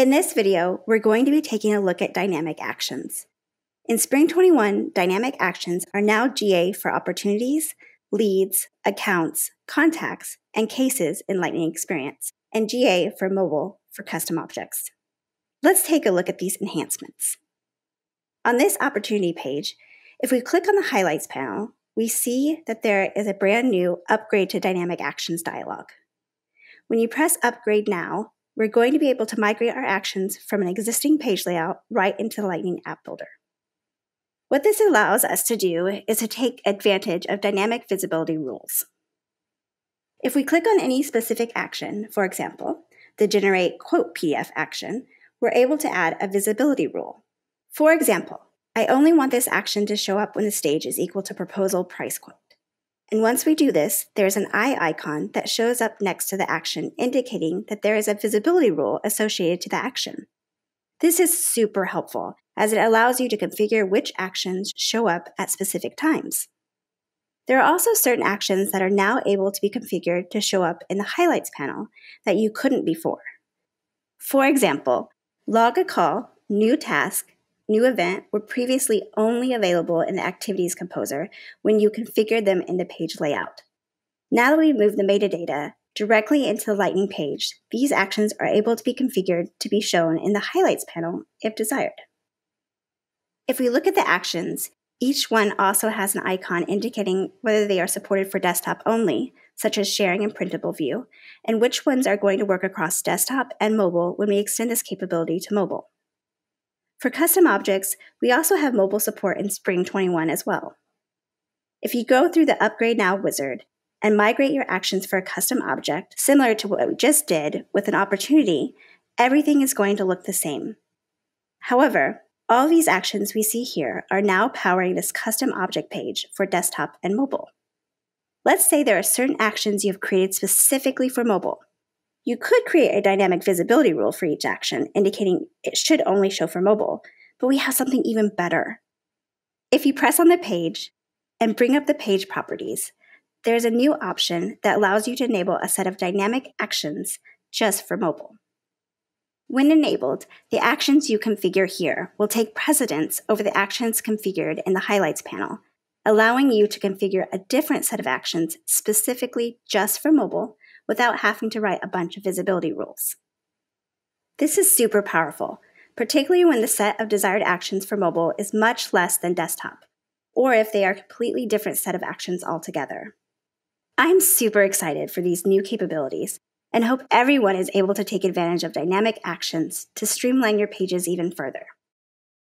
In this video, we're going to be taking a look at dynamic actions. In Spring 21, dynamic actions are now GA for opportunities, leads, accounts, contacts, and cases in Lightning Experience, and GA for mobile for custom objects. Let's take a look at these enhancements. On this opportunity page, if we click on the highlights panel, we see that there is a brand new upgrade to dynamic actions dialog. When you press upgrade now, we're going to be able to migrate our actions from an existing page layout right into the Lightning App Builder. What this allows us to do is to take advantage of dynamic visibility rules. If we click on any specific action, for example, the generate quote PDF action, we're able to add a visibility rule. For example, I only want this action to show up when the stage is equal to proposal price quote. And once we do this, there's an eye icon that shows up next to the action, indicating that there is a visibility rule associated to the action. This is super helpful as it allows you to configure which actions show up at specific times. There are also certain actions that are now able to be configured to show up in the highlights panel that you couldn't before. For example, log a call, new task, new event were previously only available in the Activities Composer when you configured them in the page layout. Now that we've moved the metadata directly into the Lightning page, these actions are able to be configured to be shown in the Highlights panel if desired. If we look at the actions, each one also has an icon indicating whether they are supported for desktop only, such as sharing and printable view, and which ones are going to work across desktop and mobile when we extend this capability to mobile. For custom objects, we also have mobile support in Spring 21 as well. If you go through the Upgrade Now wizard and migrate your actions for a custom object, similar to what we just did with an opportunity, everything is going to look the same. However, all these actions we see here are now powering this custom object page for desktop and mobile. Let's say there are certain actions you have created specifically for mobile. You could create a dynamic visibility rule for each action, indicating it should only show for mobile, but we have something even better. If you press on the page and bring up the page properties, there's a new option that allows you to enable a set of dynamic actions just for mobile. When enabled, the actions you configure here will take precedence over the actions configured in the Highlights panel, allowing you to configure a different set of actions specifically just for mobile without having to write a bunch of visibility rules. This is super powerful, particularly when the set of desired actions for mobile is much less than desktop, or if they are a completely different set of actions altogether. I'm super excited for these new capabilities and hope everyone is able to take advantage of dynamic actions to streamline your pages even further.